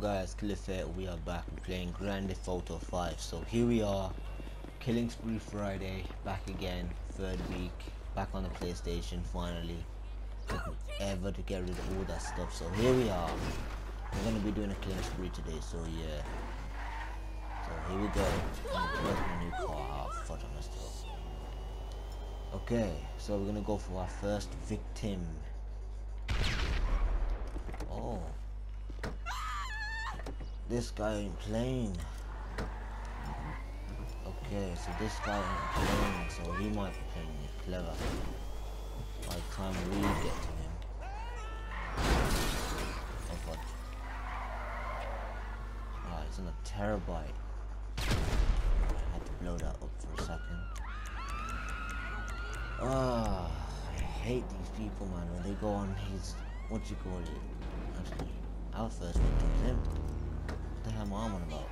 guys, Clifford, we are back playing Grand Theft Auto 5. So here we are, Killing Spree Friday, back again, third week, back on the PlayStation finally. Took ever to get rid of all that stuff. So here we are. We're gonna be doing a killing spree today, so yeah. So here we go. My new car? Ah, fuck, I messed. Okay, so we're gonna go for our first victim. Oh. This guy ain't playing. Okay, so this guy ain't playing, so he might be playing it clever. By the time we get to him. Oh god. Ah, it's in a Terrorbyte. I had to blow that up for a second. Ah, I hate these people, man. When they go on his, what you call it? Actually, our first victim's him. The hell am I on about?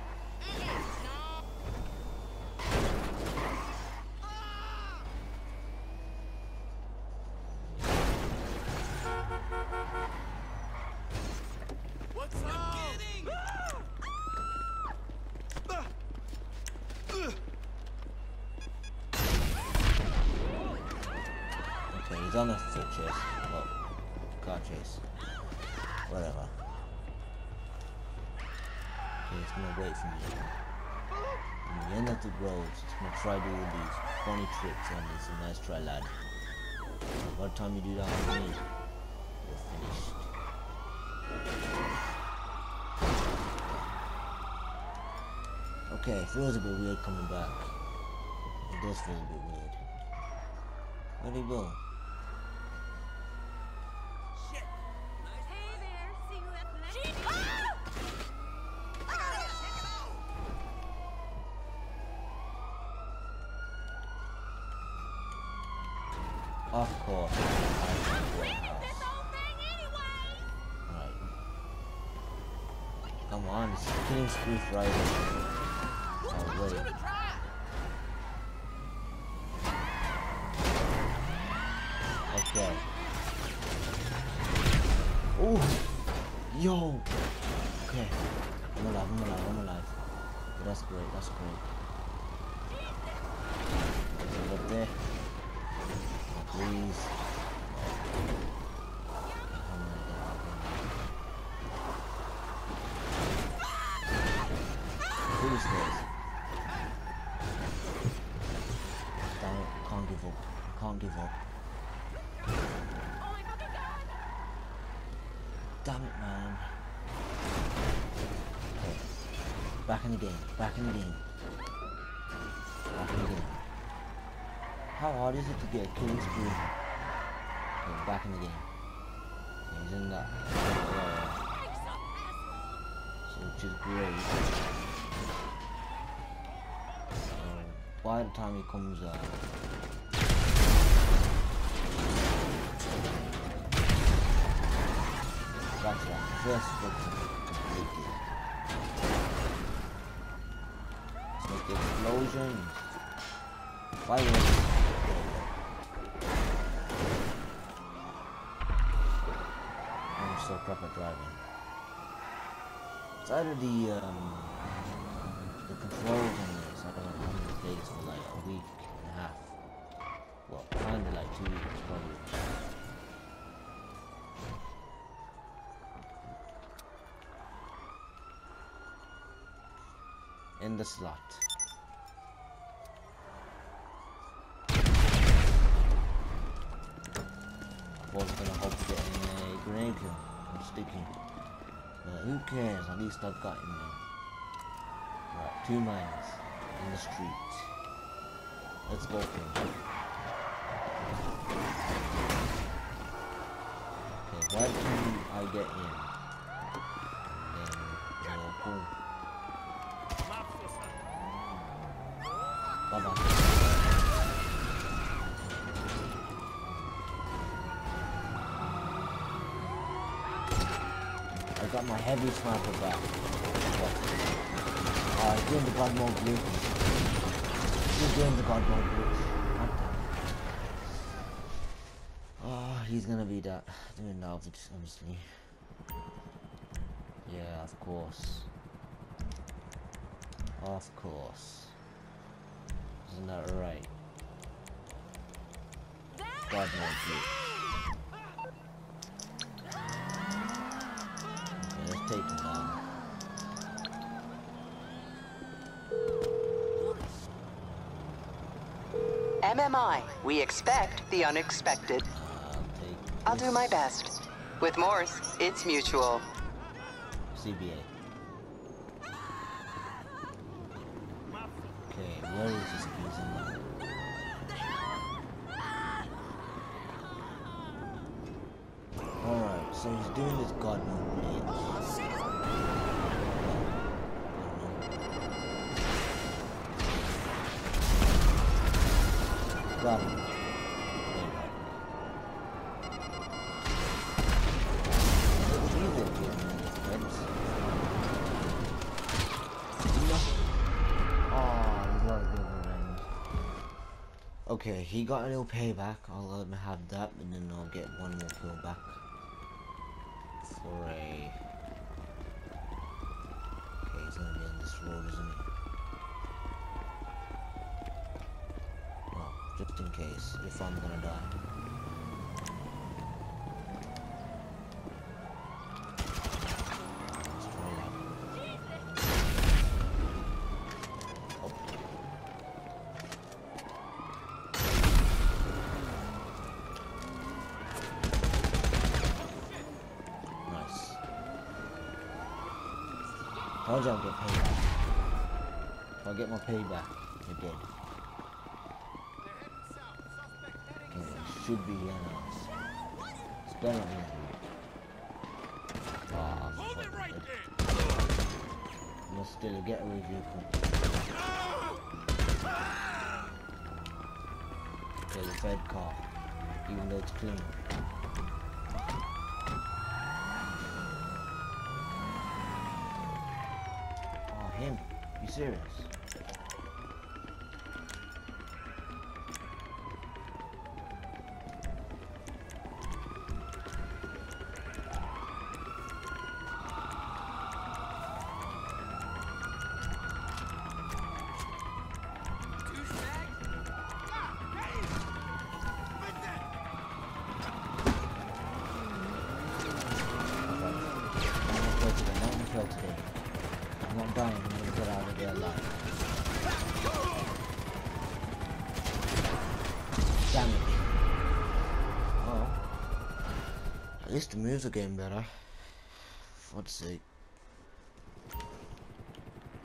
Okay, he's on a foot chase. Well, car chase. Whatever. Okay, he's gonna wait for me. In the end of the road, he's gonna try to do these funny tricks on me. It's a nice try, lad. By the time you do that on me, you're finished. Okay, feels a bit weird coming back. It does feel a bit weird. Where'd he go? Shit. Hey there, see who left the Of course. When is this whole thing anyway? Right. Come on, Killing Spree Friday. Oh, wait. Damn it, man. Okay. Back in the game. Back in the game. Back in the game. How hard is it to get a killing spree? Okay, back in the game. He's in that so which is great. So, by the time he comes out, Completed. Let's make explosions. Fireworks. I'm so crap at driving. It's either the um the controls on this. I don't know. I'm played this for like a week and a half. Well, kinda like two weeks probably. In the slot. I was gonna hope to get in a grenade kill. I'm sticking. But who cares? At least I've got him now. Right, two mines in the street. Let's go for him. Okay, why can't I get in? Then, uh, boom. Bye bye. I got my heavy sniper back. Ah, he's doing the god mode glitch. He's doing the god mode glitch. God. Ah, he's gonna be that doing that, obviously. Yeah, of course. Of course. Isn't that right? God knows you. Okay, let's take him down. MMI, we expect the unexpected. Uh, I'll do my best. With Mors, it's mutual. CBA. Okay, where is this Okay, he got a little payback. I'll let him have that, and then I'll get one more kill back for a. Okay, he's gonna be on this road, isn't he? Well, just in case, if I'm gonna die. Let's try that. Oh. Nice. Told you I'll get payback. If I get my payback, you're dead. Okay, it should be here now. It's better than here. Ah, Hold it fuck right it. there! Must still a getaway vehicle. Okay, the fed car. Even though it's clean. Oh, him? You serious? At least the moves are getting better. God's sake.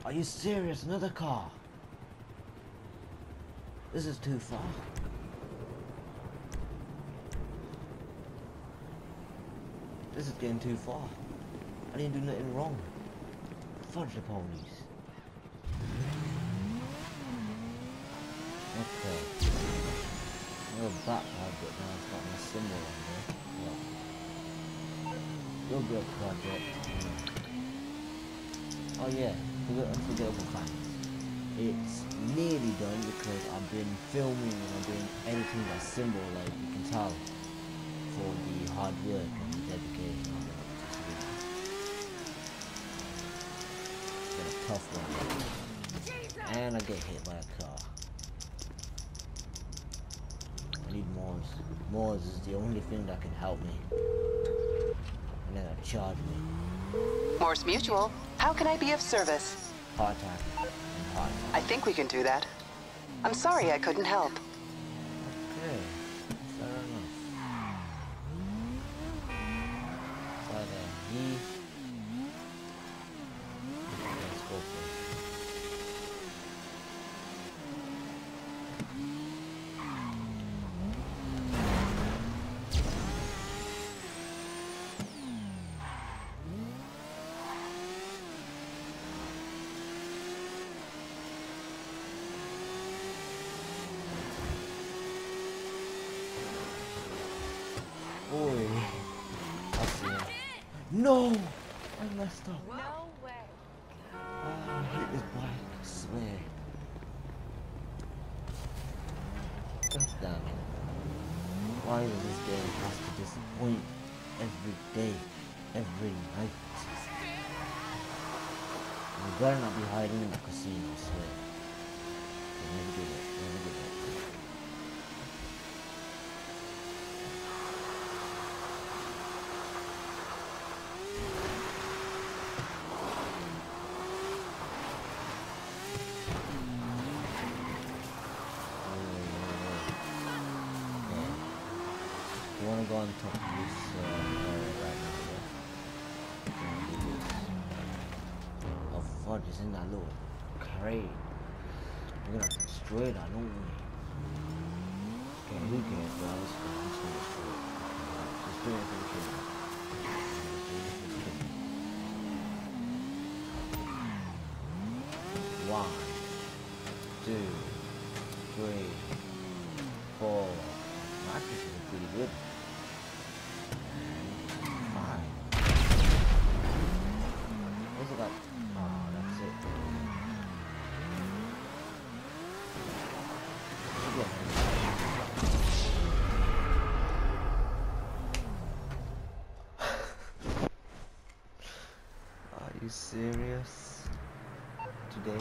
Are you serious? Another car? This is too far. This is getting too far. I didn't do nothing wrong. Fudge the police. Okay. No backpack, but now it's got my symbol on there. You'll be a project. Oh yeah, forget unforgettable fans. It's nearly done because I've been filming and I've been editing that symbol like you can tell for the hard work and the dedication of this video. It's been a tough one. And I get hit by a car. I need Mars. Mars is the only thing that can help me. And charge me. Mors Mutual, how can I be of service? Attack and heart attack. I think we can do that. I'm sorry I couldn't help. Okay, fair enough. It's either he. Let's go for it. Boy, I see him. No! I messed up. No way. Ah, oh, I hit his bike, I swear. God damn it. Why does this game have to disappoint every day, every night? better not be hiding in the casino, I swear. Me get it. Me get it. Okay. You wanna go on top of this uh, area right now, yeah? Okay, I'll do this. Oh fuck, it's in that little crate. We're gonna have to destroy that, don't we? Okay, who cares, bro? I'm just gonna, I'm just gonna destroy it. Okay, Just do it for the kid. Just do it for the kid. One, two, three, four. My is pretty good. Today?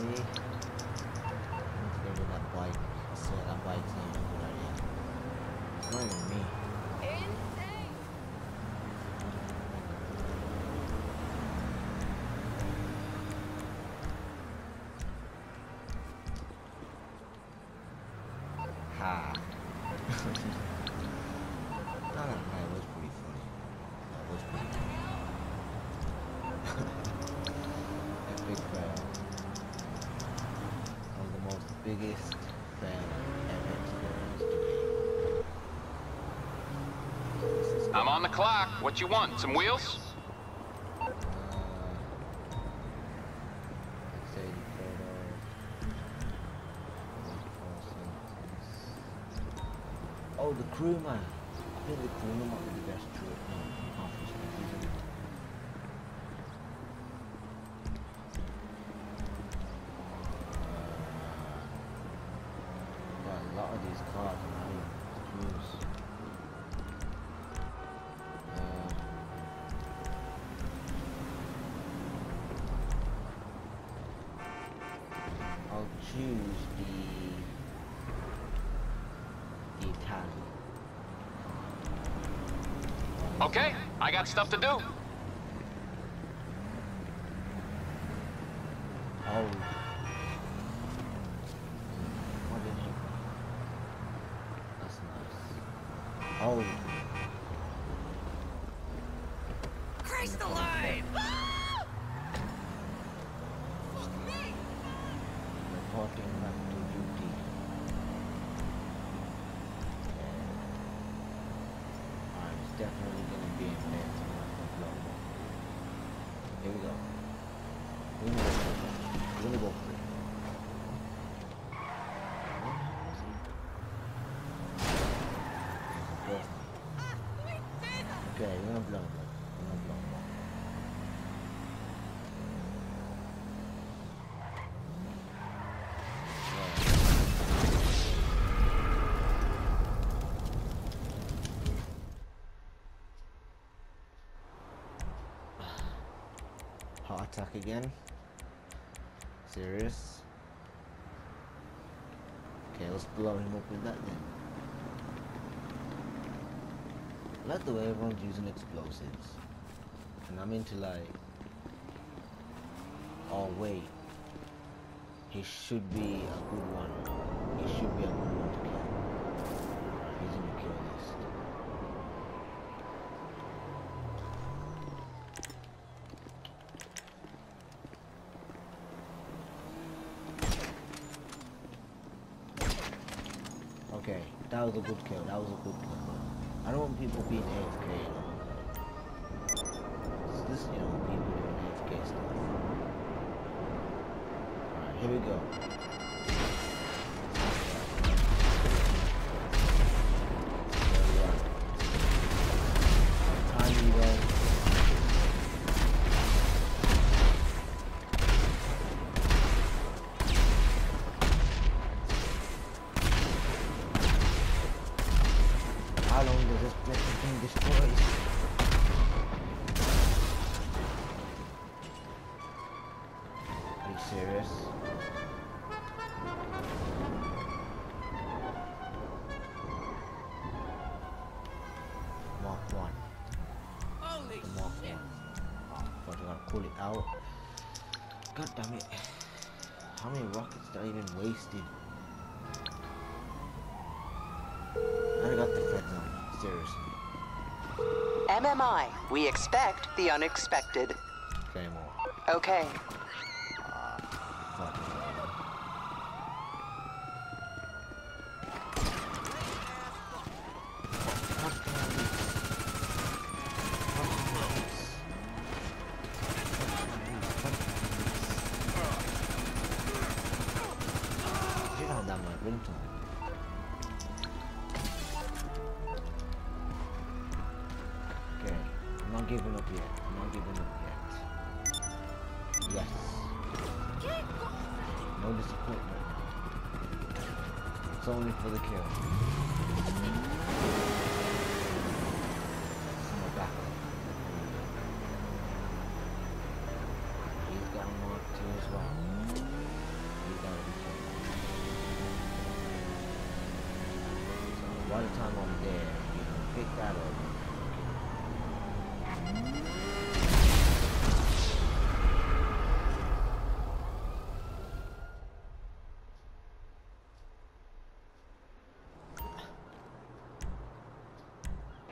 Gonna that bike. Swear that bike's not good idea. It's not even me. Ha. it was pretty funny. That was pretty funny. Epic fail. One of the most biggest fail ever experienced today. I'm on the clock. What you want? Some wheels? Uh, let's say the photo. Oh, the crew man. I think the crew man might be the best crew. Okay, I got stuff to do. Oh. What did he? That's nice. Oh. Christ alive! Ah! Fuck me! Reporting back to duty. Alright, it's definitely gonna be in there to blow. Here we go. We're gonna go for it. We're gonna go for it. Where the hell was he? Go. Ah, let me do that! Okay, we're gonna blow him up. We're gonna blow him up. Heart attack again? Serious? Okay, let's blow him up with that then. I like the way everyone's using explosives. And I'm into like oh wait. He should be a good one. He should be a good one good kill. That was a good kill. I don't want people being AFK. You know. This, you know, people doing AFK stuff. Alright, here we go. Damn it. How many rockets did I even wasted? I got the feds on me, seriously. MMI, we expect the unexpected. Okay. Fuck. Get that. Okay, I'm not giving up yet. I'm not giving up yet. Yes. No disappointment. It's only for the kill. Backup. He's got mark too as well. He's got to be killed. So by the time I'm there, you can pick that up.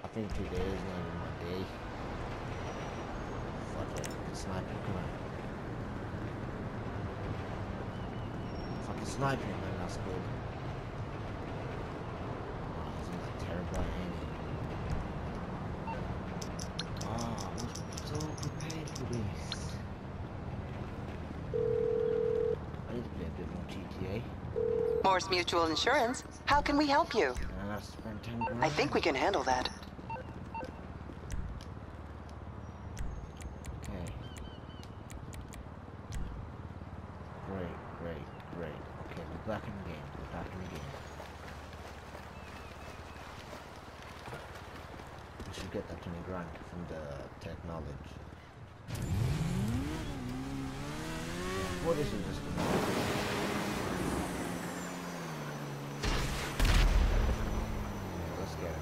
I think today is not even my day. Fuck it, I can snipe him, come on. Fucking snipe man, that's good. Oh, he's in a terrible aiming. Oh, I was so prepared for this. I need to play a bit more GTA. Mors Mutual Insurance, how can we help you? Uh, and I spent 10 grand. I think we can handle that. Okay. Great, great, great. Okay, we're back in the game. We're back in the game. We should get that 20 grand from the technology. What is it just about? Yeah, let's get it.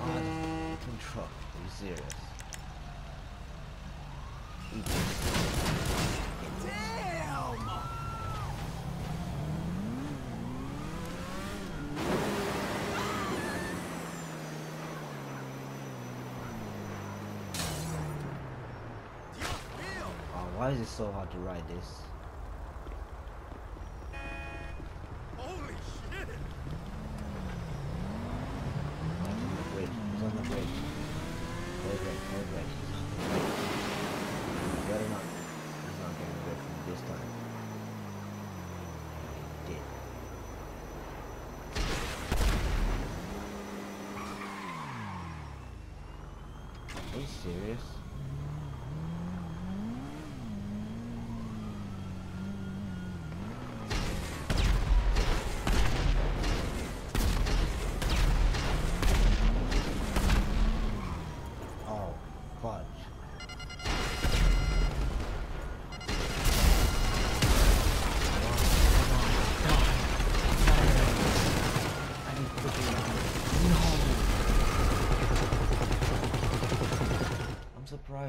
Oh, the fucking truck. Are you serious? Oh, why is it so hard to ride this? Holy shit! Oh, it's on the bridge. It's on the bridge. Hold right, hold right. Better not. He's not getting away from me this time. He did. Are you serious? Oh, fudge.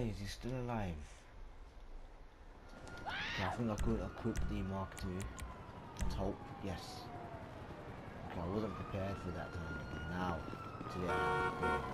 Surprised he's still alive. Okay, I think I could equip the Mark II. Let's hope, yes. Okay, I wasn't prepared for that time. Now, today I'm prepared.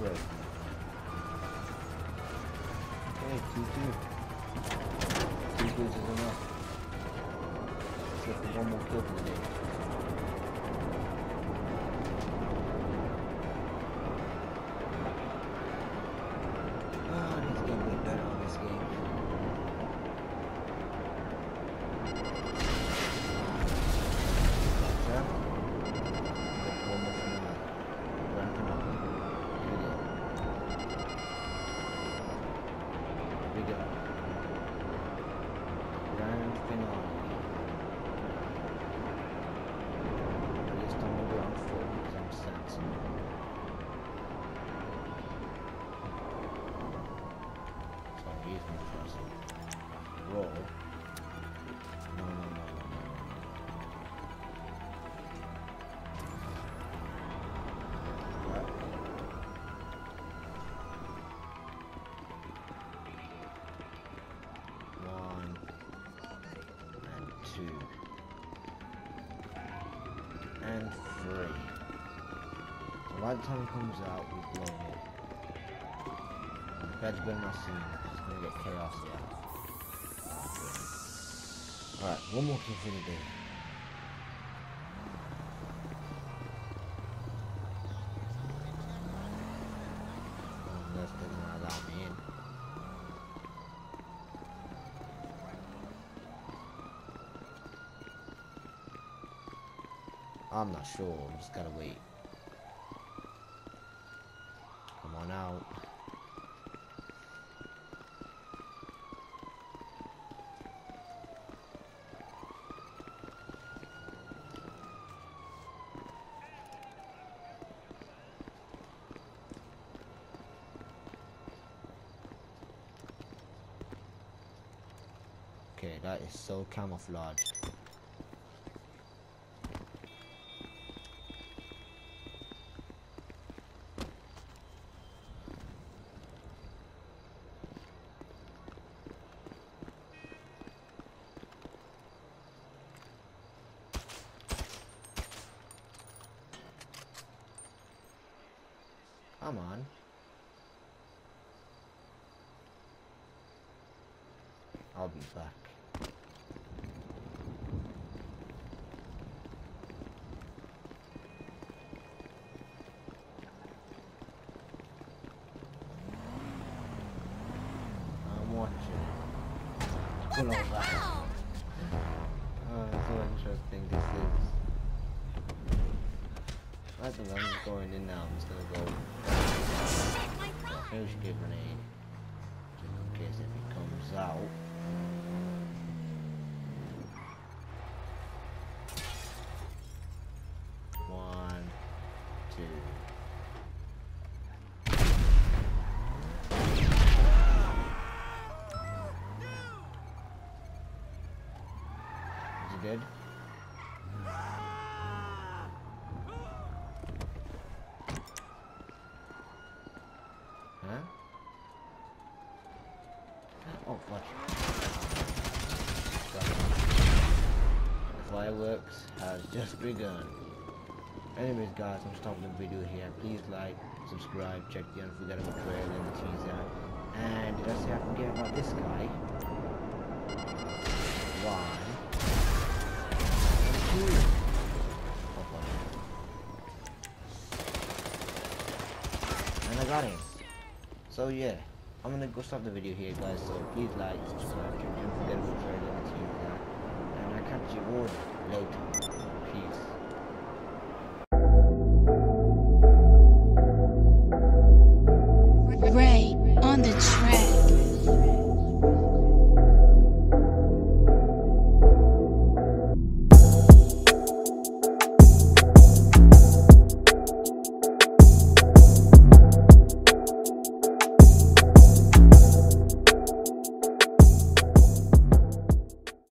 Right. Okay, 2 2. Two is enough. Except for one more kill for the. By the time it comes out, we've blown it. That's been my scene. It's gonna get chaos here. Alright, one more kill for the day. Oh, me. I'm not sure, I'm just gotta wait. Come on out. Okay, that is so camouflaged. Come on. I'll be back. I'm watching. The hell? Oh, that's so interesting this is. That's what I'm just going in now. I'm just gonna go. Finish good grenade. Just in case if he comes out. Has just begun. Anyways, guys, I'm stopping the video here. Please like, subscribe, check the unforgettable trailer and the teaser. And did I say I forget about this guy? One. And. And I got him. So yeah, I'm gonna go stop the video here guys, so please like, subscribe, check the unforgettable trailer and the teaser. And I'll catch you all later.